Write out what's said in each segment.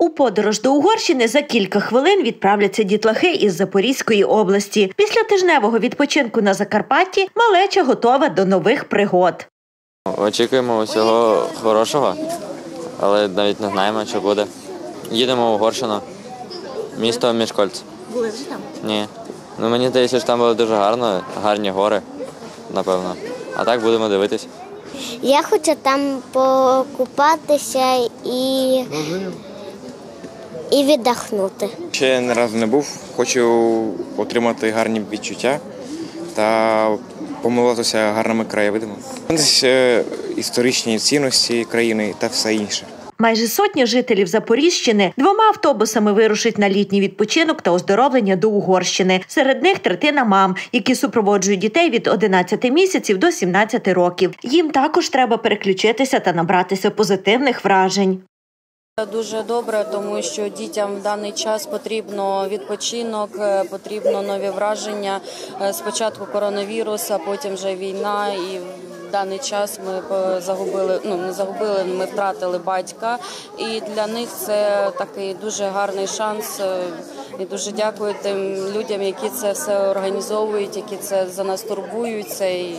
У подорож до Угорщини за кілька хвилин відправляться дітлахи із Запорізької області. Після тижневого відпочинку на Закарпатті малеча готова до нових пригод. Очікуємо усього хорошого, але навіть не знаємо, що буде. Їдемо в Угорщину, місто Мішкольц. Були вже там. Ні. Ну мені здається, що там було дуже гарно, гарні гори, напевно. А так будемо дивитись. Я хочу там покупатися і, і віддохнути. Ще не разу не був. Хочу отримати гарні відчуття та помилуватися гарними краєвидами. Е, історичні цінності країни та все інше. Майже сотня жителів Запоріжщини двома автобусами вирушить на літній відпочинок та оздоровлення до Угорщини. Серед них третина мам, які супроводжують дітей від 11 місяців до 17 років. Їм також треба переключитися та набратися позитивних вражень. Дуже добре, тому що дітям в даний час потрібно відпочинок, е, потрібно нові враження. Е, Спочатку коронавірус, а потім вже війна. І в даний час ми загубили, ну не загубили, ми втратили батька. І для них це такий дуже гарний шанс. Е, І дуже дякую тим людям, які це все організовують, які це за нас турбуються. І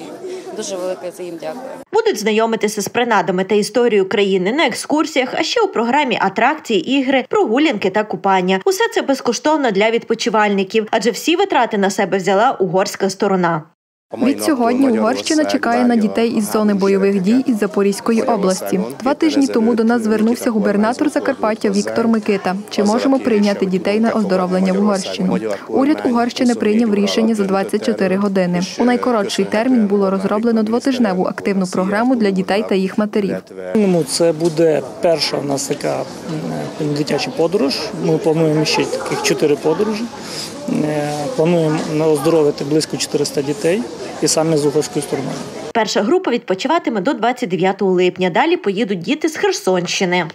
дуже велике за їм дякую. Будуть знайомитися з принадами та історією країни на екскурсіях, а ще у програмі атракції, ігри, прогулянки та купання. Усе це безкоштовно для відпочивальників, адже всі витрати на себе взяла угорська сторона. Відсьогодні Угорщина чекає на дітей із зони бойових дій із Запорізької області. Два тижні тому до нас звернувся губернатор Закарпаття Віктор Микита. Чи можемо прийняти дітей на оздоровлення в Угорщину? Уряд Угорщини прийняв рішення за 24 години. У найкоротший термін було розроблено двотижневу активну програму для дітей та їх матерів. Це буде перша у нас така дитяча подорож. Ми плануємо ще таких чотири подорожі. Е, Плануємо оздоровити близько 400 дітей і саме з угорської сторони. Перша група відпочиватиме до 29 липня. Далі поїдуть діти з Херсонщини.